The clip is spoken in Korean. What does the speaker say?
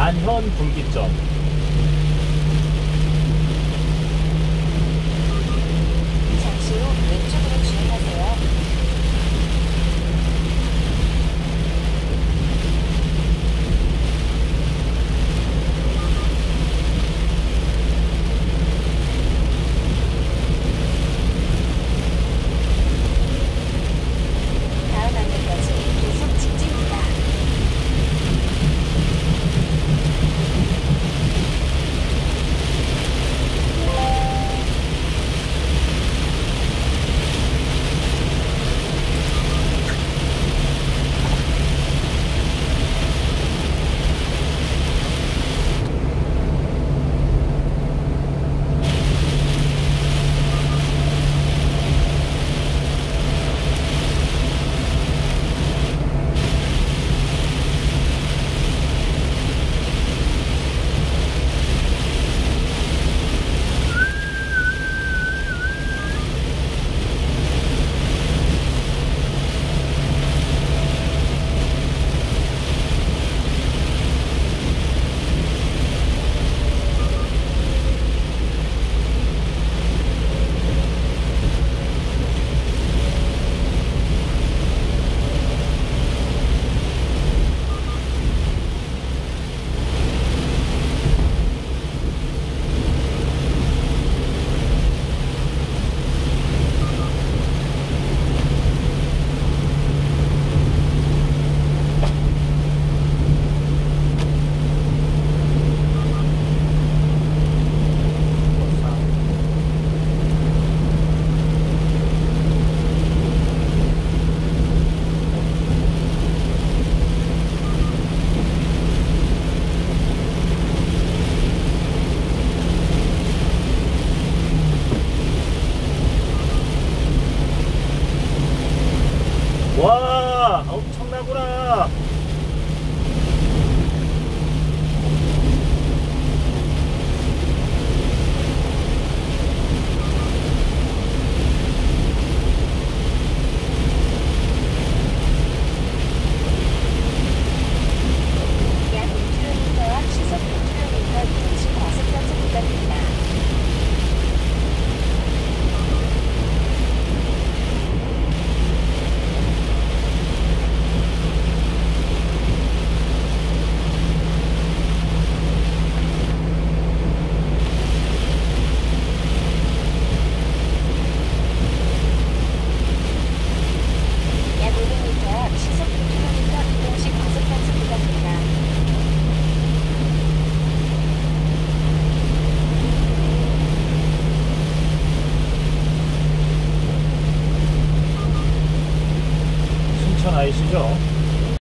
안현 분기점. 了。 아이시죠?